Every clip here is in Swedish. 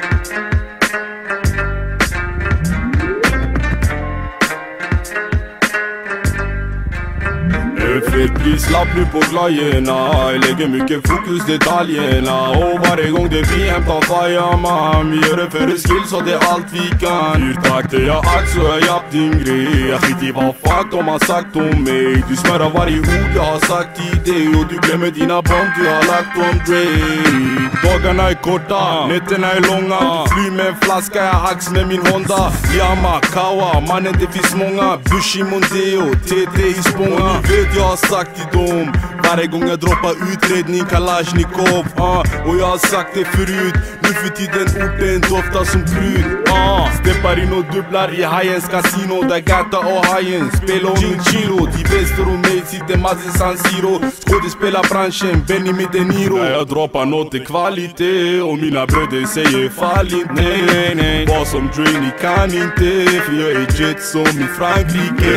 Thank you. Fet prislapp nu på glajjorna Jag lägger mycket fokus detaljerna. Och varje gång det vi hämtar man Vi gör det för en skill så det är allt vi kan. Fyrtakter jag ax och jag japp din grej. Jag skit i vad fuck de har sagt om mig. Du smörar varje ord jag har sagt till dig. Och du glömmer dina bomb du har lagt om dig Dagarna är korta, nätterna är långa. Du flyr med en flaska, jag ax med min Honda. Yama, Kawa, mannen det finns många. Bushi, Mondeo, TT i Spånga. Nu vet jag har sagt till dem varje gång jag droppar utredning Kalashnikov uh, Och jag har sagt det förut Nu för tiden orten doftar som krut uh, Steppar in och dubblar i hajens kasino Där Gata och hajen spelar om kilo. Till väster om mig sitter Mazze San Siro Skådespelarbranschen, Benny med De Niro. När jag droppar nåt är kvalitet eh, Och mina bröder säger fall inte. Nej, nej. Vad som Dre, ni kan inte För jag är jet som i Frankrike.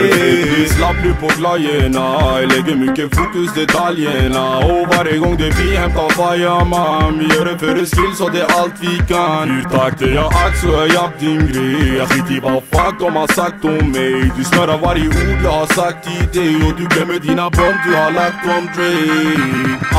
Slapp nu på glajjorna Jag lägger mycket fokus detaljerna. Och varje gång det vi hämtar fajaman Vi gör det för en skill så det är allt vi kan. Fyrtakter jag ax och jag japp din grej. Jag skit i vad fuck de har sagt om mig. Du snurrar varje ord jag har sagt till dig. Och du glömmer dina bomb du har lagt om Dre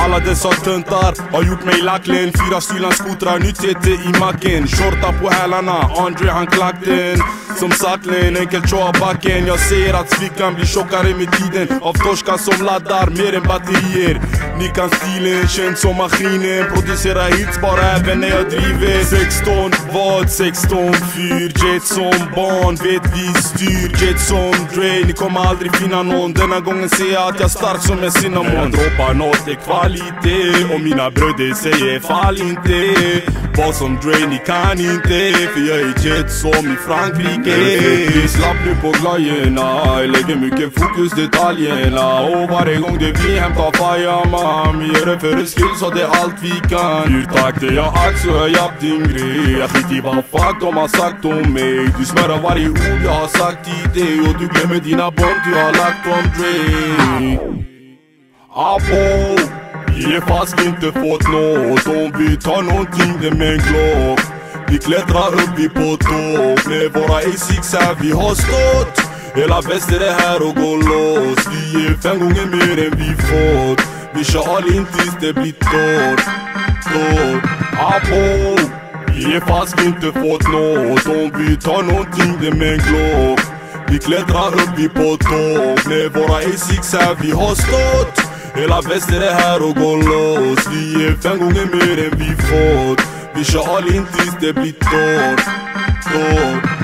Alla dessa töntar har gjort mig lacklen. Fyra stylan skotrar, nytt TT i macken. Shorta på hälarna, Andre han klack den som sacklen, enkelt tjoa backen. Jag ser att slickan blir tjockare med tiden. Av torskar som laddar mer än batterier. Ni kan stilen, känd som maskinen. Producerar hits bara även när jag driver. 16, vad? 16, fyr Jet som barn, vet vi styr Jet som Dre, ni kommer aldrig finna någon. Denna gången ser jag att jag är stark som en cinnamon. När jag droppar nåt är kvalitet Och mina bröder säger fall inte. Vad som Dre, ni kan inte För jag är jet som i Frankrike. Slapp nu på glajjorna lägger mycket fokus detaljerna. Och varje gång det vi hämtar fireman Vi gör det för en skill så det är allt vi kan. Fyrtakter jag ax och jag japp din grej. Jag skit i vad fuck de har sagt om mig. Du smörar varje ord jag har sagt till dig Och du glömmer dina bomb du har lagt om Dre Abo vi är fast inte fått nåt Om vi tar nånting det med en glock Vi klättrar upp vi på topp Med våra A6 här vi har stått. Hela väster är här och går loss. Vi är fem gånger mer än vi fått. Vi kör all in tills det blir torrt Torrt. Abo Vi är fast inte fått nåt Om vi tar nånting det med en glock vi klättrar upp vi på topp Med våra A6 här vi har stått. Hela väster är här och går loss Vi är fem gånger mer än vi fått Vi kör all in tills det blir torrt, torrt